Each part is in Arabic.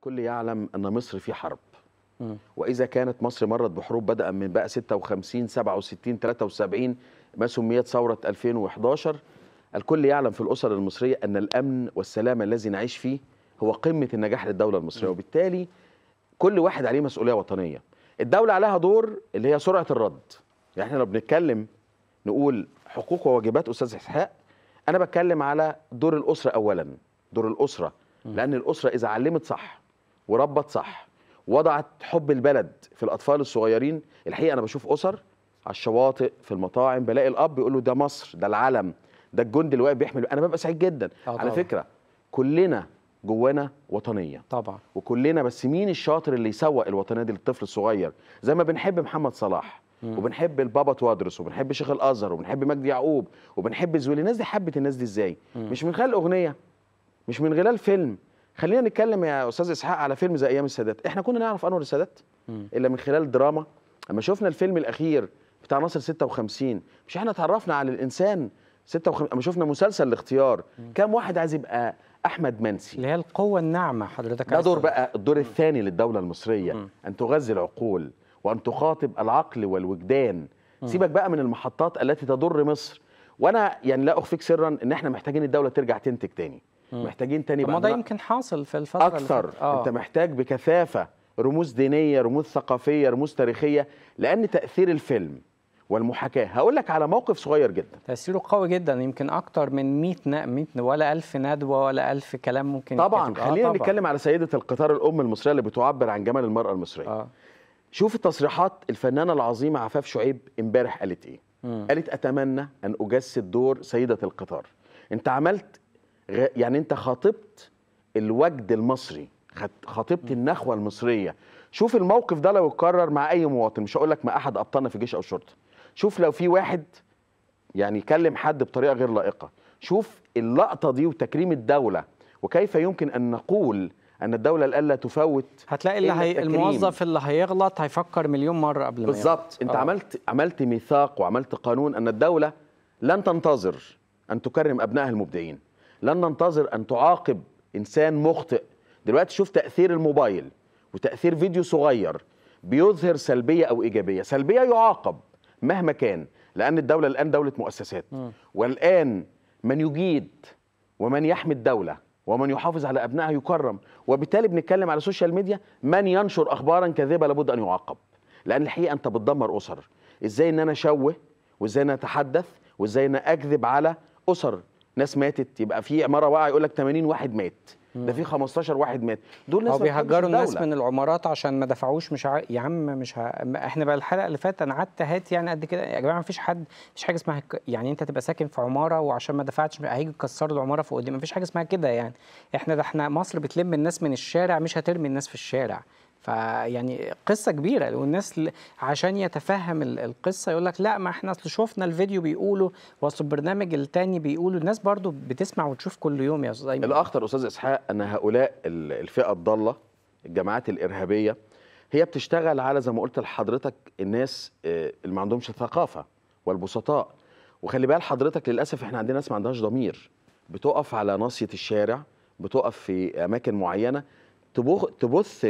الكل يعلم أن مصر في حرب. وإذا كانت مصر مرت بحروب بدأ من بقى 56 67 73 ما سميت ثورة 2011 الكل يعلم في الأسر المصرية أن الأمن والسلام الذي نعيش فيه هو قمة النجاح للدولة المصرية. وبالتالي كل واحد عليه مسؤولية وطنية. الدولة عليها دور اللي هي سرعة الرد. يعني إحنا لو بنتكلم نقول حقوق وواجبات أستاذ إسحاق أنا بتكلم على دور الأسرة أولا دور الأسرة. لأن الأسرة إذا علمت صح وربت صح. وضعت حب البلد في الأطفال الصغيرين. الحقيقة أنا بشوف أسر على الشواطئ في المطاعم بلاقي الأب يقول له ده مصر ده العلم ده الجندي اللي واقف بيحمل. أنا ببقى سعيد جدا. آه على طبعا. فكرة كلنا جوانا وطنية. طبعا. وكلنا بس مين الشاطر اللي يسوق الوطنية دي للطفل الصغير. زي ما بنحب محمد صلاح. وبنحب البابا توادرس وبنحب شيخ الأزهر وبنحب مجدي يعقوب وبنحب زويل الناس دي حبت الناس دي إزاي؟ مش من خلال أغنية مش من خلال فيلم. خلينا نتكلم يا أستاذ إسحاق على فيلم زي أيام السادات. إحنا كنا نعرف أنور السادات الا من خلال دراما اما شفنا الفيلم الأخير بتاع ناصر 56 مش إحنا اتعرفنا على الإنسان 56 أما شفنا مسلسل الاختيار. كام واحد عايز يبقى أحمد منسي؟ اللي هي القوة الناعمة حضرتك ده دور. بقى الدور الثاني للدولة المصرية. أن تغذي العقول وأن تخاطب العقل والوجدان. سيبك بقى من المحطات التي تضر مصر. وأنا يعني لا أخفيك سرا إن إحنا محتاجين الدولة ترجع تنتج تاني. محتاجين تاني طب ما ده يمكن حاصل في أكثر فاتت. آه. أنت محتاج بكثافة رموز دينية رموز ثقافية رموز تاريخية لأن تأثير الفيلم والمحاكاة هقول لك على موقف صغير جدا تأثيره قوي جدا يمكن أكتر من 100 ن... 100 ولا 1000 ندوة ولا 1000 كلام ممكن طبعا. آه خلينا طبعاً. نتكلم على سيدة القطار الأم المصرية اللي بتعبر عن جمال المرأة المصرية آه شوف التصريحات الفنانة العظيمة عفاف شعيب امبارح قالت إيه قالت أتمنى أن أجسد دور سيدة القطار أنت عملت. يعني انت خاطبت الوجد المصري خاطبت النخوة المصرية شوف الموقف ده لو اتكرر مع أي مواطن مش هقول لك مع أحد ابطالنا في الجيش أو الشرطه شوف لو في واحد يعني يكلم حد بطريقة غير لائقة شوف اللقطة دي وتكريم الدولة وكيف يمكن أن نقول أن الدولة الا تفوت هتلاقي اللي هي. الموظف اللي هيغلط هيفكر مليون مرة قبل ما. بالظبط أنت آه. عملت عملت ميثاق وعملت قانون أن الدولة لن تنتظر أن تكرم أبنائها المبدعين لن ننتظر أن تعاقب إنسان مخطئ. دلوقتي شوف تأثير الموبايل وتأثير فيديو صغير بيظهر سلبية أو إيجابية. سلبية يعاقب مهما كان لأن الدولة الآن دولة مؤسسات. والآن من يجيد ومن يحمي الدولة ومن يحافظ على أبنائها يكرم. وبالتالي بنتكلم على ال social media من ينشر اخبارا كاذبة لابد أن يعاقب. لأن الحقيقة أنت بتدمر أسر. إزاي إن أنا أشوه؟ وإزاي إن أتحدث؟ وإزاي إن أكذب على أسر؟ ناس ماتت يبقى في عماره واقعه يقول لك 80 واحد مات. ده في 15 واحد مات. دول ناس بيهجروا الناس. من العمارات عشان ما دفعوش مش ع... يا عم مش ه... إحنا بقى الحلقة اللي فاتت أنا قعدت هات يعني قد كده. يا جماعة ما فيش حد مفيش حاجة اسمها يعني انت تبقى ساكن في عمارة وعشان ما دفعتش هيجي يكسروا العمارة فوق دي. ما فيش حاجة اسمها كده يعني. إحنا ده إحنا مصر بتلم الناس من الشارع مش هترمي الناس في الشارع. فيعني قصة كبيرة والناس عشان يتفهم ال- القصة يقول لك لأ ما إحنا أصل شفنا الفيديو بيقولوا واصل البرنامج التاني بيقولوا الناس برضو بتسمع وتشوف كل يوم يا أستاذ ايمن الأخطر أستاذ إسحاق إن هؤلاء ال- الفئة الضالة الجماعات الإرهابية هي بتشتغل على زي ما قلت لحضرتك الناس آه، اللي ما عندهمش ثقافه والبسطاء. وخلي بال حضرتك للأسف إحنا عندنا ناس ما عندهاش ضمير. بتقف على ناصية الشارع بتقف في أماكن معينة تبخ تبث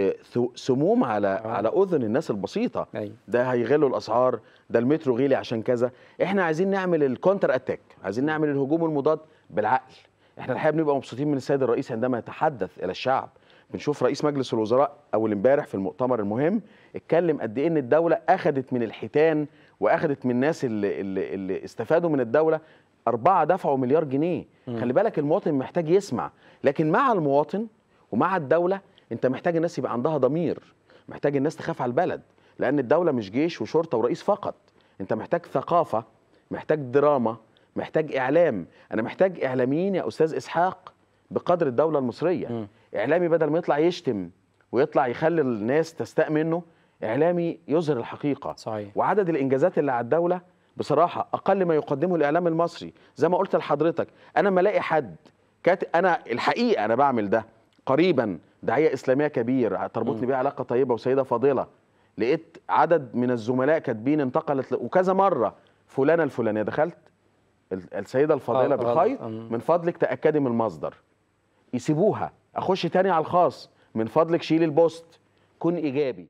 سموم على آه. على أذن الناس البسيطة. أيوة. ده هيغلوا الأسعار ده المترو غلي عشان كذا. إحنا عايزين نعمل ال counter attack عايزين نعمل الهجوم المضاد بالعقل. إحنا الحقيقة بنبقى مبسوطين من السيد الرئيس عندما يتحدث إلى الشعب. بنشوف رئيس مجلس الوزراء أول امبارح في المؤتمر المهم اتكلم قد إيه إن الدولة اخذت من الحيتان واخذت من الناس اللي, اللي, اللي استفادوا من الدولة أربعة دفعوا مليار جنيه. خلي بالك المواطن محتاج يسمع لكن مع المواطن ومع الدولة انت محتاج الناس يبقى عندها ضمير محتاج الناس تخاف على البلد لأن الدولة مش جيش وشرطة ورئيس فقط. انت محتاج ثقافة محتاج دراما محتاج إعلام. أنا محتاج إعلاميين يا أستاذ إسحاق بقدر الدولة المصرية. إعلامي بدل ما يطلع يشتم ويطلع يخلي الناس تستاء منه إعلامي يظهر الحقيقة. صحيح. وعدد الإنجازات اللي على الدولة بصراحة أقل ما يقدمه الإعلام المصري. زي ما قلت لحضرتك أنا لما ألاقي حد كات أنا الحقيقة أنا بعمل ده. قريبا داعيه إسلامية كبير تربطني بيها علاقة طيبة وسيدة فاضله لقيت عدد من الزملاء كاتبين انتقلت. وكذا مرة فلانة الفلانية دخلت ال- السيدة الفاضله آه، غلط. بخير أم. من فضلك تأكدي من المصدر يسيبوها أخش تاني على الخاص من فضلك شيل البوست كن إيجابي